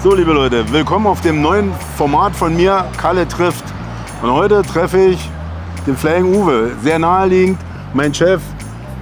So, liebe Leute, willkommen auf dem neuen Format von mir, Kalle trifft. Und heute treffe ich den Flying Uwe, sehr naheliegend, mein Chef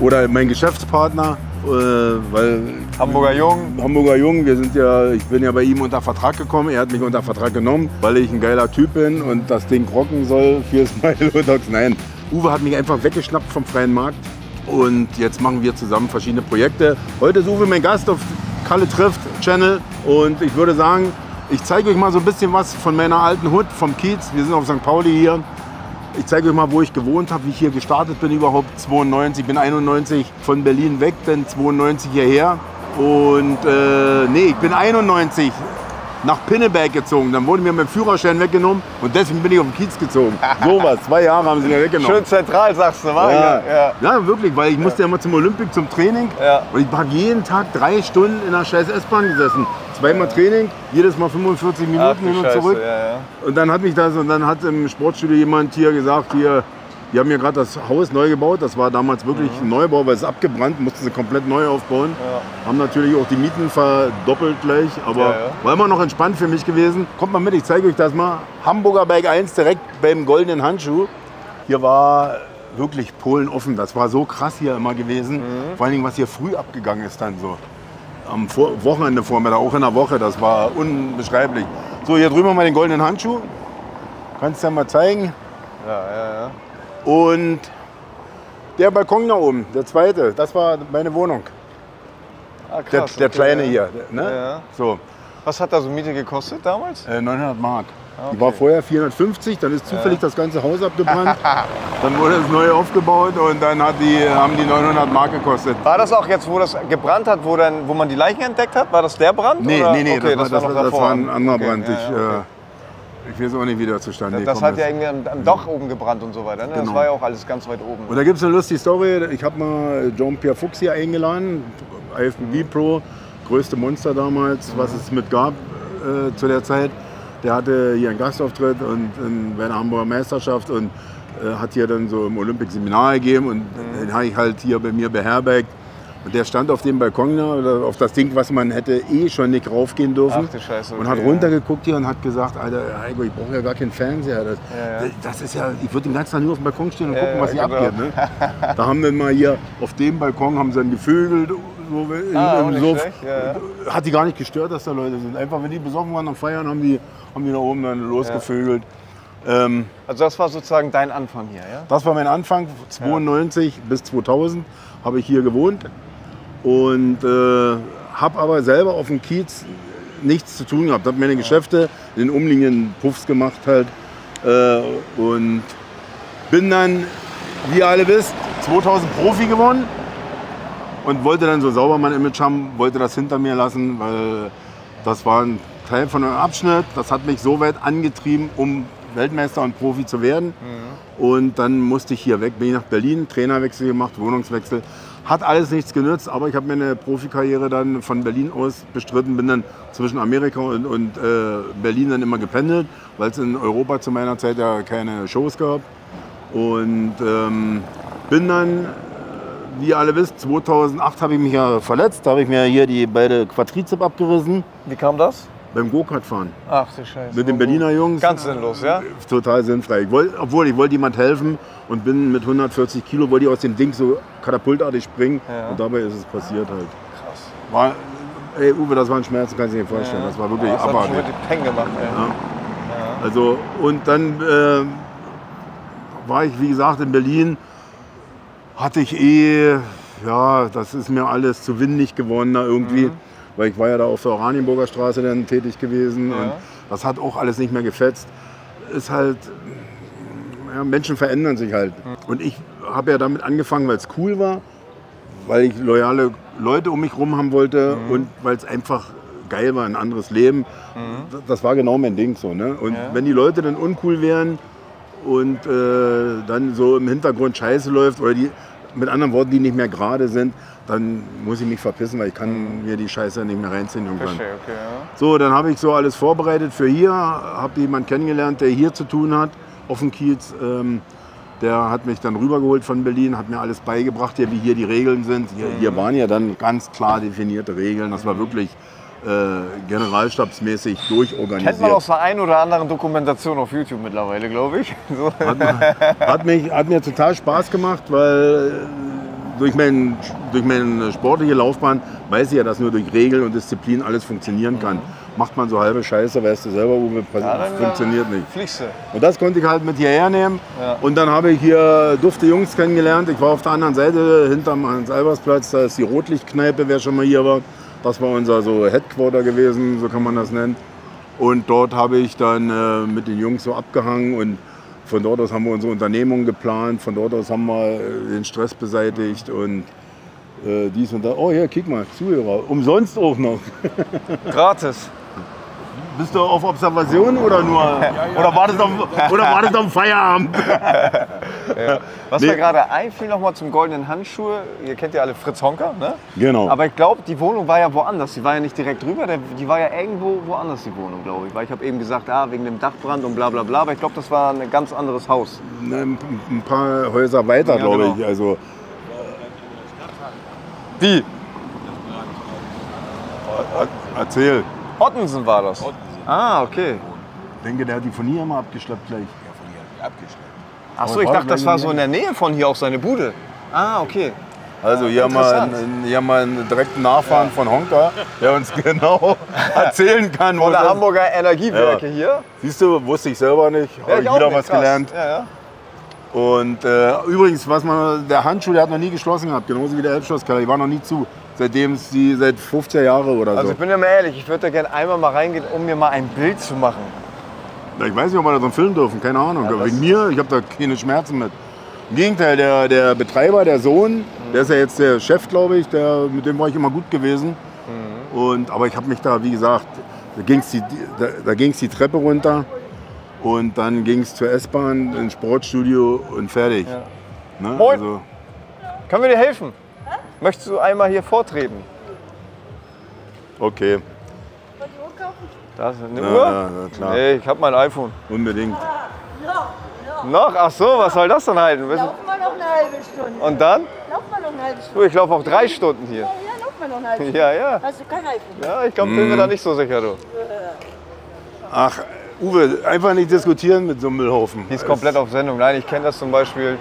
oder mein Geschäftspartner, äh, weil Hamburger Jung. Hamburger Jung, wir sind ja, ich bin ja bei ihm unter Vertrag gekommen, er hat mich unter Vertrag genommen, weil ich ein geiler Typ bin und das Ding rocken soll für Smile Dogs. Nein, Uwe hat mich einfach weggeschnappt vom freien Markt und jetzt machen wir zusammen verschiedene Projekte. Heute ist Uwe mein Gast auf Kalle trifft Channel und ich würde sagen, ich zeige euch mal so ein bisschen was von meiner alten Hut, vom Kiez. Wir sind auf St. Pauli hier. Ich zeige euch mal, wo ich gewohnt habe, wie ich hier gestartet bin überhaupt. 92, ich bin 91 von Berlin weg, dann 92 hierher. Und äh, nee, ich bin 91 nach Pinneberg gezogen. Dann wurde mir mein Führerschein weggenommen und deswegen bin ich auf den Kiez gezogen. So was, zwei Jahre haben sie mir weggenommen. Schön zentral, sagst du, wa? Ja, ja. ja, wirklich, weil ich musste ja immer zum Olympic zum Training. Ja. Und ich habe jeden Tag drei Stunden in der scheiß S-Bahn gesessen. Zweimal Training, jedes Mal 45 Minuten Ach, hin und Scheiße, zurück. Ja, ja. Und dann hat mich das und dann hat im Sportstudio jemand hier gesagt, hier, die haben ja gerade das Haus neu gebaut. Das war damals wirklich ein Neubau, weil es ist abgebrannt, mussten sie komplett neu aufbauen. Mhm. Ja. Haben natürlich auch die Mieten verdoppelt gleich, aber Ja, ja. war immer noch entspannt für mich gewesen. Kommt mal mit, ich zeige euch das mal. Hamburger Berg 1 direkt beim goldenen Handschuh. Hier war wirklich Polen offen. Das war so krass hier immer gewesen. Mhm. Vor allen Dingen, was hier früh abgegangen ist dann so. Am Vor Wochenende Vormittag, auch in der Woche. Das war unbeschreiblich. So, hier drüben wir den goldenen Handschuh. Kannst du ja mal zeigen. Ja, ja, ja. Und der Balkon da oben, der zweite, das war meine Wohnung. Ah, Der, krass, der okay, kleine ja. hier. Ne? Ja. So, Was hat da so Miete gekostet damals? äh, 900 Mark. Ah, Die war okay. vorher 450, dann ist zufällig das ganze Haus abgebrannt. dann wurde es neu aufgebaut und dann hat die, haben die 900 Mark gekostet. War das auch jetzt, wo das gebrannt hat, wo, dann, wo man die Leichen entdeckt hat? War das der Brand? Nee, oder? nee, nee, okay, das, war, das, war, das war ein anderer Okay, Brand. ja, Ich, ja, okay. äh, ich weiß auch nicht, wie der zustande Das gekommen hat ja irgendwie am, Dach oben gebrannt und so weiter. Ne? Das Genau. war ja auch alles ganz weit oben. Und da gibt es eine lustige Story. Ich habe mal Jean-Pierre Fuchs hier eingeladen, IFBB Pro, größte Monster damals, was es mit gab äh, zu der Zeit. Der hatte hier einen Gastauftritt und in, bei der Hamburger Meisterschaft und äh, hat hier dann so im Olympic Seminar gegeben und den habe ich halt hier bei mir beherbergt. Und der stand auf dem Balkon da, oder auf das Ding, was man hätte eh schon nicht raufgehen dürfen. Ach Scheiße, und hat okay, runtergeguckt hier und hat gesagt, Alter, Heiko, ich brauche ja gar keinen Fernseher. Das, Ja, ja. das ist ja, ich würde den ganzen Tag nur auf dem Balkon stehen und gucken, was hier genau. abgeht. Ne? Da haben wir mal hier auf dem Balkon haben sie dann gevögelt. So Ah, ja, Hat die gar nicht gestört, dass da Leute sind. Einfach, wenn die besoffen waren am Feiern, haben die, haben die da oben dann losgevögelt. Ähm, Also das war sozusagen dein Anfang hier, ja? das war mein Anfang. 92 bis 2000 habe ich hier gewohnt und äh, habe aber selber auf dem Kiez nichts zu tun gehabt. Habe meine Geschäfte in den umliegenden Puffs gemacht halt äh, und bin dann, wie ihr alle wisst, 2000 Profi geworden und wollte dann so Saubermann-Image haben, wollte das hinter mir lassen, weil das war ein Teil von einem Abschnitt. Das hat mich so weit angetrieben, um Weltmeister und Profi zu werden. Und dann musste ich hier weg, bin ich nach Berlin, Trainerwechsel gemacht, Wohnungswechsel. Hat alles nichts genützt, aber ich habe meine Profikarriere dann von Berlin aus bestritten, bin dann zwischen Amerika und, und äh, Berlin dann immer gependelt, weil es in Europa zu meiner Zeit ja keine Shows gab. Und ähm, bin dann wie ihr alle wisst, 2008 habe ich mich ja verletzt. Da habe ich mir hier die beide Quadrizep abgerissen Wie kam das? Beim Go-Kart fahren. Ach du Scheiße. Mit den Berliner Jungs. Ganz sinnlos, ja? Total sinnfrei. Ich wollt, obwohl ich wollte jemand helfen und bin mit 140 Kilo, wollte ich aus dem Ding so katapultartig springen. Ja. Und dabei ist es passiert halt. Krass. War, ey Uwe, das war ein Schmerz, kannst du dir nicht vorstellen. Das war wirklich das hat schon abartig. richtig Peng gemacht, ey. Ja. Also, und dann äh, war ich, wie gesagt, in Berlin. Hatte ich eh, ja, das ist mir alles zu windig geworden da irgendwie. Weil ich war ja da auf der Oranienburger Straße dann tätig gewesen. Und das hat auch alles nicht mehr gefetzt. Ist halt, ja, Menschen verändern sich halt. Und ich habe ja damit angefangen, weil es cool war, weil ich loyale Leute um mich rum haben wollte und weil es einfach geil war, ein anderes Leben. Das- Das war genau mein Ding so. Ne? Und Ja. wenn die Leute dann uncool wären und äh, dann so im Hintergrund Scheiße läuft oder die mit anderen Worten, die nicht mehr gerade sind, dann muss ich mich verpissen, weil ich kann mir die Scheiße nicht mehr reinziehen irgendwann. Verstehe, okay, ja. So, dann habe ich so alles vorbereitet für hier, habe jemanden kennengelernt, der hier zu tun hat, auf dem Kiez. Ähm, der hat mich dann rübergeholt von Berlin, hat mir alles beigebracht, hier, wie hier die Regeln sind. Hier, hier waren ja dann ganz klar definierte Regeln. Das war wirklich äh, generalstabsmäßig durchorganisiert. Kennt man aus der einen oder anderen Dokumentation auf YouTube mittlerweile, glaube ich. So. Hat, hat, mich, hat mir total Spaß gemacht, weil äh, durch, mein, durch meine sportliche Laufbahn weiß ich ja, dass nur durch Regeln und Disziplin alles funktionieren kann. Macht man so halbe Scheiße, weißt du selber, Uwe, Ja, funktioniert nicht. Fliegst du. Und das konnte ich halt mit hierher nehmen. Ja. Und dann habe ich hier dufte Jungs kennengelernt. Ich war auf der anderen Seite, hinterm Hans-Albers-Platz. Da ist die Rotlichtkneipe, wer schon mal hier war. Das war unser so Headquarter gewesen, so kann man das nennen. Und dort habe ich dann äh, mit den Jungs so abgehangen und von dort aus haben wir unsere Unternehmung geplant. Von dort aus haben wir äh, den Stress beseitigt und äh, dies und das. Oh, hier, kick mal, Zuhörer. Umsonst auch noch. Gratis. Bist du auf Observation oder nur? Oder wartest auf, oder wartest auf Feierabend? Was Nee. mir gerade einfiel, nochmal zum goldenen Handschuhe. Ihr kennt ja alle Fritz Honka, ne? Genau. Aber ich glaube, die Wohnung war ja woanders. Die war ja nicht direkt drüber, die war ja irgendwo woanders, die Wohnung, glaube ich. Weil ich habe eben gesagt, ah, wegen dem Dachbrand und bla bla bla. Aber ich glaube, das war ein ganz anderes Haus. Ne, ein paar Häuser weiter, Ja, glaube genau. ich. Also, Wie? erzähl. Ottensen war das. Ah, okay. Ich denke, der hat die von hier immer abgeschleppt gleich. Achso, Aber ich war dachte, das war so in der Nähe von hier auch seine Bude. Ah, okay. Also hier haben, wir einen, hier haben wir einen direkten Nachfahren von Honka, der uns genau erzählen kann. wo Von der das- Hamburger Energiewerke hier. Siehst du, wusste ich selber nicht. Ja, Habe ich wieder nicht, was krass. gelernt. Ja, ja. Und äh, übrigens, was man, der Handschuh, der hat noch nie geschlossen gehabt, genauso wie der Elbschlosskeller. Die war noch nie zu. Seitdem es die seit 15 Jahren oder Also so. ich bin ja mal ehrlich, ich würde da gerne einmal mal reingehen, um mir mal ein Bild zu machen. Ich weiß nicht, ob wir da drin filmen dürfen, keine Ahnung. Ja, Wegen mir, ich habe da keine Schmerzen mit. Im Gegenteil, der, der Betreiber, der Sohn, der ist ja jetzt der Chef, glaube ich, der, mit dem war ich immer gut gewesen. Und, aber ich habe mich da, wie gesagt, da ging es die, da, da ging's die Treppe runter und dann ging es zur S-Bahn, ins Sportstudio und fertig. Ne? Moin. Also, Können wir dir helfen? Möchtest du einmal hier vortreten? okay, Das ist eine Ja, Uhr? ja, ja, klar. Nee, ich habe mein iPhone. unbedingt. Noch? Ach so, was soll das denn halten? Laufen wir noch eine halbe Stunde. Und dann? Laufen wir noch eine halbe Stunde. Du, ich laufe auch drei Stunden hier. Ja, ja, laufen wir noch eine halbe Stunde. Ja, ja. Hast du kein iPhone? Ja, ich glaube, bin mir da nicht so sicher, du. Ach, Uwe, einfach nicht diskutieren mit so einem Müllhaufen. Die ist komplett auf Sendung. Nein, ich kenne das zum Beispiel.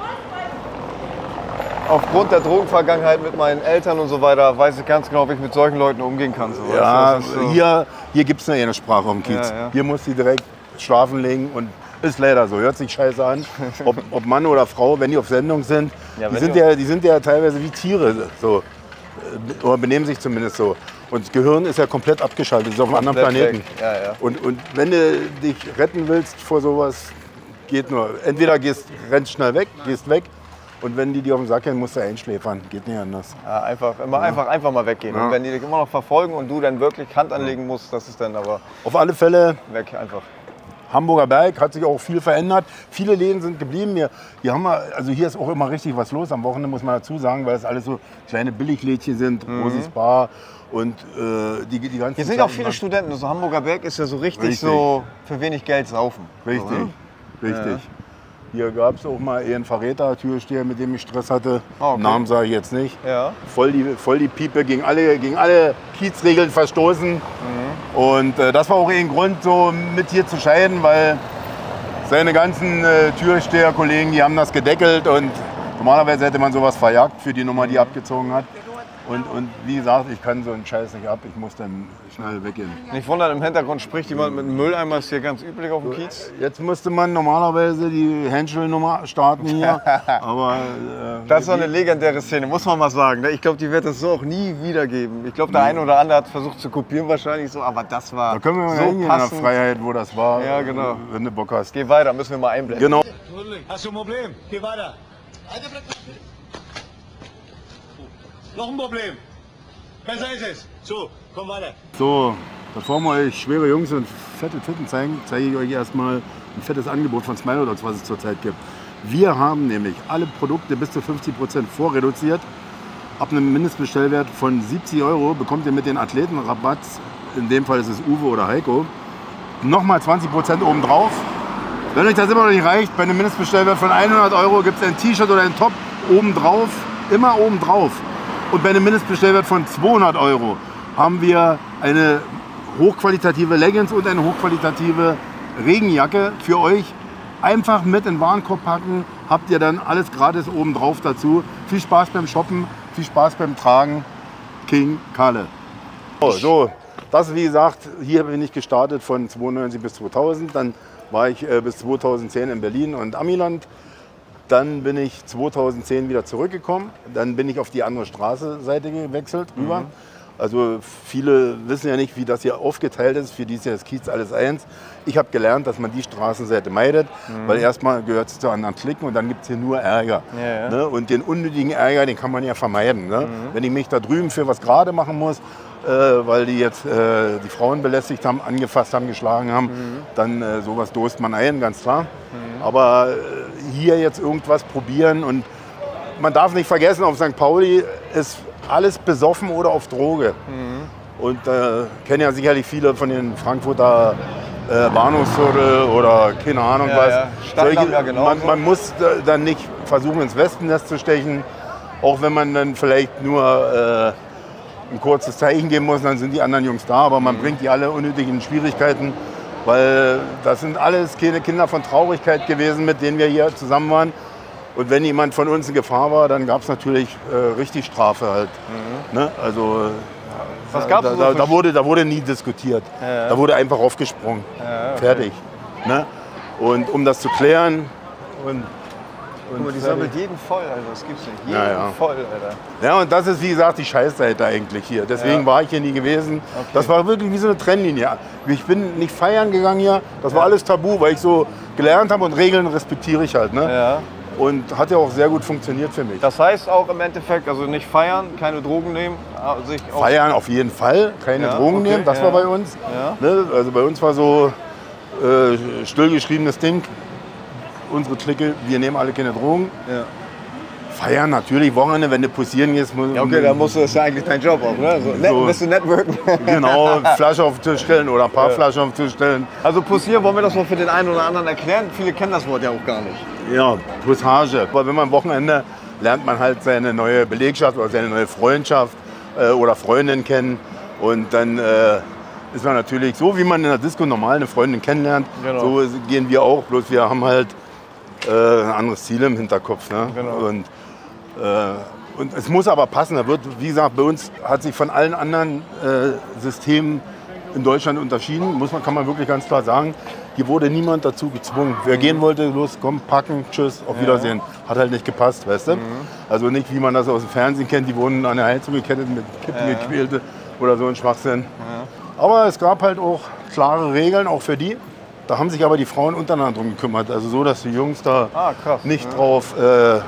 Aufgrund der Drogenvergangenheit mit meinen Eltern und so weiter, weiß ich ganz genau, wie ich mit solchen Leuten umgehen kann. So, weißt du, Ja, so- hier, hier gibt es eine eine Sprache am Kiez. Ja, ja. Hier muss sie direkt schlafen legen und ist leider so. Hört sich scheiße an. Ob, ob Mann oder Frau, wenn die auf Sendung sind, Ja, die, sind ja, die sind ja teilweise wie Tiere. So. Äh, Oder benehmen sich zumindest so. Und das Gehirn ist ja komplett abgeschaltet, ist auf einem anderen Planeten. Und, und wenn du dich retten willst vor sowas, geht nur. Entweder gehst, rennst schnell weg, gehst weg. Und wenn die dir auf den Sack gehen, musst du einschläfern. Geht nicht anders. Ja, einfach, immer einfach, einfach mal weggehen. Ja. Und wenn die dich immer noch verfolgen und du dann wirklich Hand anlegen musst, das ist dann aber Auf alle Fälle weg einfach. Hamburger Berg hat sich auch viel verändert. Viele Läden sind geblieben. Hier, hier, haben wir, also hier ist auch immer richtig was los. Am Wochenende muss man dazu sagen, weil es alles so kleine Billiglädchen sind. Rosis Bar und äh, die, die ganzen. Hier sind ja auch viele Studenten. So Hamburger Berg ist ja so richtig, Richtig. so für wenig Geld saufen. Richtig, So, ne? richtig. Hier gab es auch mal einen Verräter, Türsteher, mit dem ich Stress hatte. Ah, okay. Namen sage ich jetzt nicht. Ja. Voll die, voll die Piepe, gegen alle, gegen alle Kiezregeln verstoßen. Mhm. Und äh, das war auch ein Grund, so mit hier zu scheiden, weil seine ganzen äh, Türsteher-Kollegen, die haben das gedeckelt und normalerweise hätte man sowas verjagt für die Nummer, die er abgezogen hat. Und, und wie gesagt, ich kann so einen Scheiß nicht ab, ich muss dann schnell weggehen. Nicht wundern, im Hintergrund spricht jemand mit einem Mülleimer, ist hier ganz üblich auf dem Kiez. Jetzt müsste man normalerweise die Henschel-Nummer starten hier, aber äh, Das ist doch eine legendäre Szene, muss man mal sagen. ne? Ich glaube, die wird es so auch nie wiedergeben. Ich glaube, der eine oder andere hat versucht zu kopieren wahrscheinlich so, aber das war da können wir mal so hingehen in passend. der Freiheit, wo das war, Ja, genau. wenn du Bock hast. Geh weiter, müssen wir mal einblenden. Genau. Hast du ein Problem? Geh weiter. Noch ein Problem. Besser ist es. So, komm weiter. So, bevor wir euch schwere Jungs und fette Titten zeigen, zeige ich euch erstmal ein fettes Angebot von Smilodogs, was es zurzeit gibt. Wir haben nämlich alle Produkte bis zu 50% vorreduziert. Ab einem Mindestbestellwert von 70 Euro bekommt ihr mit den Athletenrabatt, in dem Fall ist es Uwe oder Heiko, nochmal 20% obendrauf. Wenn euch das immer noch nicht reicht, bei einem Mindestbestellwert von 100 Euro gibt es ein T-Shirt oder ein Top obendrauf, immer obendrauf. Und bei einem Mindestbestellwert von 200 Euro haben wir eine hochqualitative Leggings und eine hochqualitative Regenjacke für euch. Einfach mit in den Warenkorb packen, habt ihr dann alles gratis oben drauf dazu. Viel Spaß beim Shoppen, viel Spaß beim Tragen. King Kalle. So, so, das wie gesagt, hier bin ich gestartet von 92 bis 2000. Dann war ich äh, bis 2010 in Berlin und Amiland. Dann bin ich 2010 wieder zurückgekommen. Dann bin ich auf die andere Straßenseite gewechselt rüber. Also viele wissen ja nicht, wie das hier aufgeteilt ist. Für die ist ja das Kiez alles eins. Ich habe gelernt, dass man die Straßenseite meidet, weil erstmal gehört es zu anderen Klicken und dann gibt es hier nur Ärger. Ja, ja. Ne? Und den unnötigen Ärger, den kann man ja vermeiden. Ne? Wenn ich mich da drüben für was gerade machen muss, äh, weil die jetzt äh, die Frauen belästigt haben, angefasst haben, geschlagen haben, dann äh, sowas dost man ein, ganz klar. Aber äh, hier jetzt irgendwas probieren und man darf nicht vergessen, auf St. Pauli ist alles besoffen oder auf Droge. Und äh, kennen ja sicherlich viele von den Frankfurter äh, Bahnhofsviertel oder keine Ahnung Ja, was. ja. Stadtland ja genauso. man, man muss da, dann nicht versuchen, ins Wespennest zu stechen, auch wenn man dann vielleicht nur äh, ein kurzes Zeichen geben muss, dann sind die anderen Jungs da, aber Mhm. man bringt die alle unnötig in Schwierigkeiten, weil das sind alles keine Kinder von Traurigkeit gewesen, mit denen wir hier zusammen waren. Und wenn jemand von uns in Gefahr war, dann gab es natürlich äh, richtig Strafe halt. Ne? Also Mhm. Was gab's da, so da, da, wurde, da wurde nie diskutiert. Ja. Da wurde einfach aufgesprungen. Ja, okay. Fertig. Ne? Und um das zu klären und Guck mal, die sammelt jeden voll, Alter. Das gibt's nicht. Jeden Ja, ja. voll, Alter. Ja, und das ist wie gesagt die Scheißseite eigentlich hier. Deswegen Ja. war ich hier nie gewesen. Das war wirklich wie so eine Trennlinie. Ich bin nicht feiern gegangen hier. Das war alles tabu, weil ich so gelernt habe und Regeln respektiere ich halt. Ne? Und hat ja auch sehr gut funktioniert für mich. Das heißt auch im Endeffekt, also nicht feiern, keine Drogen nehmen, äh, sich Feiern auf jeden Fall, keine Drogen okay, nehmen, das war bei uns. Ne? Also bei uns war so äh, stillgeschriebenes Ding. Unsere Clique, wir nehmen alle keine Drogen. Ja. Feiern natürlich, Wochenende, wenn du posieren gehst. Muss, Ja, okay, dann musst du, das ist ja eigentlich dein Job auch, ne? So, net, So. Bist du networken? Genau, Flasche auf den Tisch stellen oder ein paar Flaschen auf den Tisch stellen. Also posieren, wollen wir das mal für den einen oder anderen erklären? Viele kennen das Wort ja auch gar nicht. Ja, Posage. Aber wenn man am Wochenende lernt man halt seine neue Belegschaft oder seine neue Freundschaft äh, oder Freundin kennen. Und dann äh, ist man natürlich so, wie man in der Disco normal eine Freundin kennenlernt, Genau. so gehen wir auch. Bloß wir haben halt äh, ein anderes Ziel im Hinterkopf. Ne? Genau. Und, äh, und es muss aber passen. Da wird, wie gesagt, bei uns hat sich von allen anderen äh, Systemen in Deutschland unterschieden, muss man, kann man wirklich ganz klar sagen. Hier wurde niemand dazu gezwungen. Wer gehen wollte, los, komm, packen, tschüss, auf Wiedersehen. Hat halt nicht gepasst, weißt du? Also nicht, wie man das aus dem Fernsehen kennt, die wurden an der Heizung gekettet, mit Kippen gequält oder so ein Schwachsinn. Aber es gab halt auch klare Regeln, auch für die. Da haben sich aber die Frauen untereinander drum gekümmert. Also so, dass die Jungs da Ah, krass. nicht drauf. Äh,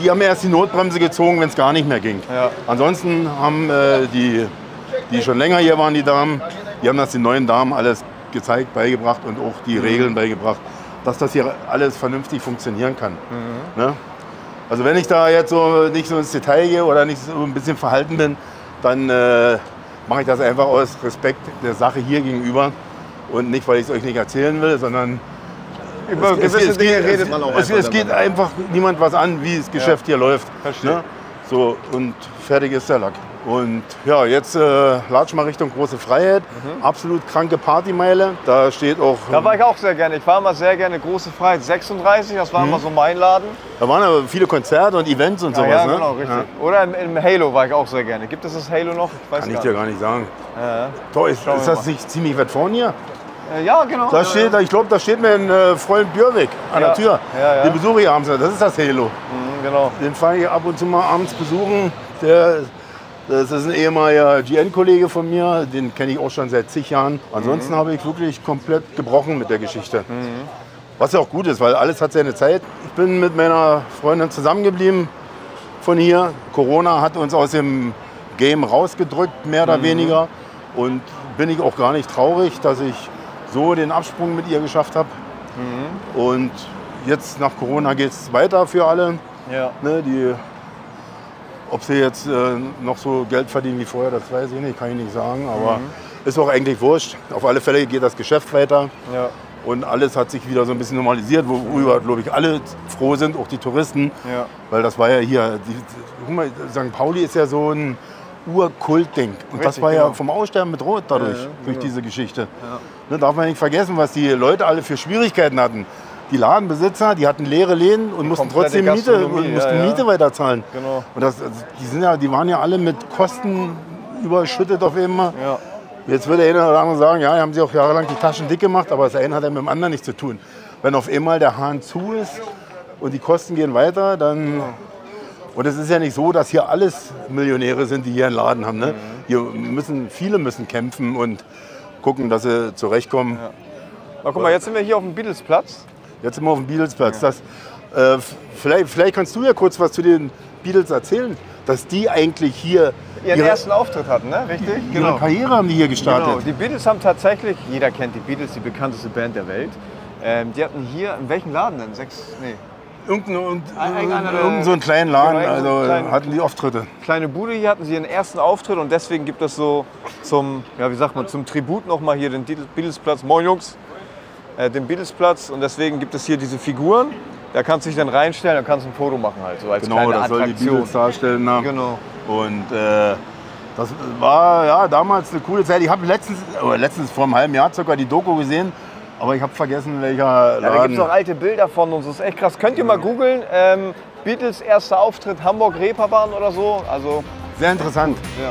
die haben erst die Notbremse gezogen, wenn es gar nicht mehr ging. Ja. Ansonsten haben äh, die, die schon länger hier waren, die Damen, die haben das den neuen Damen alles gezeigt, beigebracht und auch die Regeln beigebracht, dass das hier alles vernünftig funktionieren kann. Ne? Also wenn ich da jetzt so nicht so ins Detail gehe oder nicht so ein bisschen verhalten bin, dann äh, mache ich das einfach aus Respekt der Sache hier gegenüber und nicht, weil ich es euch nicht erzählen will, sondern Über es- es- gewisse es Dinge geht- redet es, man auch Es, einfach es geht einfach niemand was an, wie das Geschäft hier läuft. Verstehe. Ne? So, und fertig ist der Lack. Und ja, jetzt äh, latsch mal Richtung Große Freiheit. Absolut kranke Partymeile. Da steht auch. Mhm. Da war ich auch sehr gerne. Ich war immer sehr gerne Große Freiheit 36, das war immer so mein Laden. da waren aber viele Konzerte und Events und Ja, sowas. ja, ne? genau, richtig. Oder im, im Halo war ich auch sehr gerne. Gibt es das Halo noch? Ich weiß Kann ich dir gar nicht sagen. Ja, Doch, ist, ist das nicht ziemlich weit vorne hier? Äh, ja, genau. Da steht, ich glaube, da steht mein äh, Freund Björwig an Ja, der Tür. ja, ja. Den besuche ich abends. Das ist das Halo. Mhm, genau. Den fahre ich ab und zu mal abends besuchen. Der, das ist ein ehemaliger GN-Kollege von mir, den kenne ich auch schon seit zig Jahren. Ansonsten habe ich wirklich komplett gebrochen mit der Geschichte. Was ja auch gut ist, weil alles hat seine Zeit. Ich bin mit meiner Freundin zusammengeblieben von hier. Corona hat uns aus dem Game rausgedrückt, mehr oder weniger. Und bin ich auch gar nicht traurig, dass ich so den Absprung mit ihr geschafft habe. Und jetzt nach Corona geht es weiter für alle. Ja. Ne, die, ob sie jetzt äh, noch so Geld verdienen wie vorher, das weiß ich nicht, kann ich nicht sagen. Aber ist auch eigentlich wurscht. Auf alle Fälle geht das Geschäft weiter. Ja. Und alles hat sich wieder so ein bisschen normalisiert, worüber, glaube ich, alle froh sind, auch die Touristen. Ja. Weil das war ja hier, die, guck mal, St. Pauli ist ja so ein, Urkultding. Und das war ja genau. vom Aussterben bedroht dadurch, Ja, ja, durch genau. diese Geschichte. Ne, darf man nicht vergessen, was die Leute alle für Schwierigkeiten hatten. Die Ladenbesitzer, die hatten leere Läden und mussten Komplette trotzdem Miete, und mussten ja, ja. Miete weiterzahlen. Genau. Und das, also, die, sind ja, die waren ja alle mit Kosten überschüttet auf einmal. Ja. Jetzt würde der eine oder andere sagen, ja, haben sie auch jahrelang die Taschen dick gemacht, aber das eine hat ja mit dem anderen nichts zu tun. Wenn auf einmal der Hahn zu ist und die Kosten gehen weiter, dann. Und es ist ja nicht so, dass hier alles Millionäre sind, die hier einen Laden haben. Ne? Hier müssen, viele müssen kämpfen und gucken, dass sie zurechtkommen. Na, guck mal, jetzt sind wir hier auf dem Beatlesplatz. Jetzt sind wir auf dem Beatlesplatz. Das, äh, vielleicht, vielleicht kannst du ja kurz was zu den Beatles erzählen, dass die eigentlich hier Ihren ihre, ersten Auftritt hatten, ne? Richtig? ihre Karriere haben die hier gestartet. Genau, die Beatles haben tatsächlich, jeder kennt die Beatles, die bekannteste Band der Welt. Ähm, die hatten hier, in welchem Laden denn? Sechs, nee, Irgendein, und, Ein- einer der- irgend so einen kleinen Laden, Genau, also kleinen- hatten die Auftritte. kleine Bude hier hatten sie ihren ersten Auftritt und deswegen gibt es so zum, ja wie sagt man, zum Tribut nochmal hier den Beatlesplatz. Moin Jungs, äh, den Beatlesplatz und deswegen gibt es hier diese Figuren. Da kannst du dich dann reinstellen und kannst ein Foto machen halt, so als Genau, kleine das soll die Attraktion. Beatles darstellen. Na. Genau. Und äh, das war ja damals eine coole Zeit. Ich habe letztens, oder letztens vor einem halben Jahr circa die Doku gesehen, aber ich habe vergessen, welcher Ja, da gibt Laden. es auch alte Bilder von uns, das ist echt krass. Könnt ihr mal googeln, ähm, Beatles erster Auftritt Hamburg Reeperbahn oder so. Also Sehr interessant. ja.